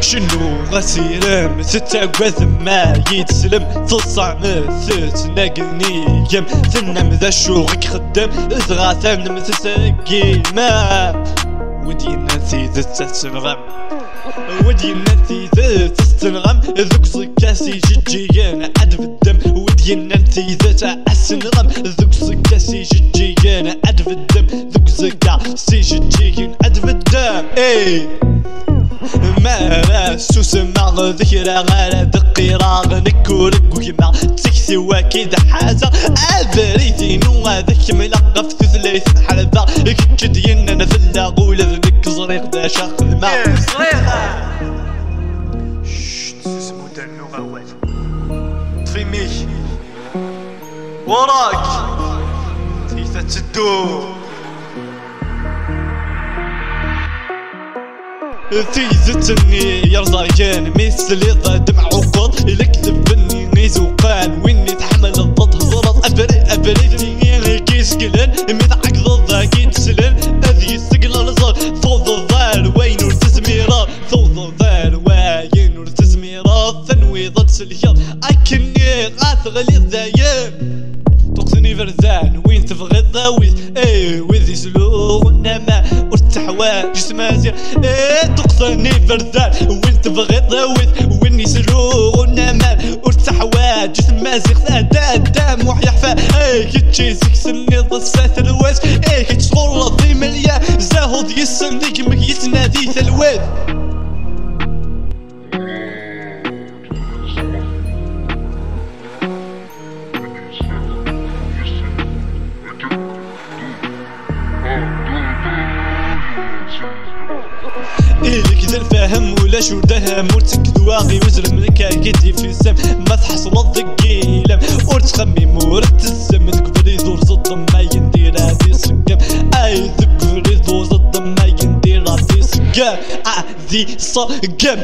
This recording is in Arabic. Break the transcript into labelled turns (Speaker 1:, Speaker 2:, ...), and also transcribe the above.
Speaker 1: شنو غسير ستة ما يتسلم. تصع مثل ناقني يم. ثنم ذا شوغك خدم. ازغاثم نمسسقي ما. ودي نسي ذا تسنغم ودي نسي ذا تستنغم ذوك صكاسي جيجيان عد في الدم ودي نسي ذا تأسنغم. ذوك صكاسي جيجيان عد في الدم ذوك صكاسي جيجيان عد في الدم إيه. ما سوس ما ذكرى غير دقي راغ نكورك وكما تكسي وكيد حاجة أبريتي نو هذاك ملقف تثليث حلبة كد يننا في اللاغول ذنك زريق دا شاخ الماء
Speaker 2: صريخة شت اسمو دانو غوال طفي ميك وراك تيثا تدو
Speaker 1: تيزتني مثل دمع عقد الكذب نيز وقان ويني تحمل الضد هضرت أبري أبري فيني كيس قلن. مدعك ضد كيد سلن. أذي السقل الزر فوض الضال وين ورتزميرا فوض الضال وين ورتزميرا ثنوي ضد سليط أكني غاث غليظ دايم تقصني فرزان وين تبغي تضاويس إيه وذي سلوغ إنما جسمازي إيه تقصني فرزان وين تبغي تضاويس وين يسلوغ انما ارتحوا جسمازي خدا دام وحيحفا إيه كتشي سكسني ضصفات الواس إيه كتشغل إلك ذا الفهم ولا شو دهم ورتك دواغي وزر منك كيدي في السم. ما تحصل الضقيلم ورتخمم ورتسم ذكبري يدور زد ما يندير هذي سقم. أي ذكبري يدور زد ما يندير هذي سقم. هذي سقم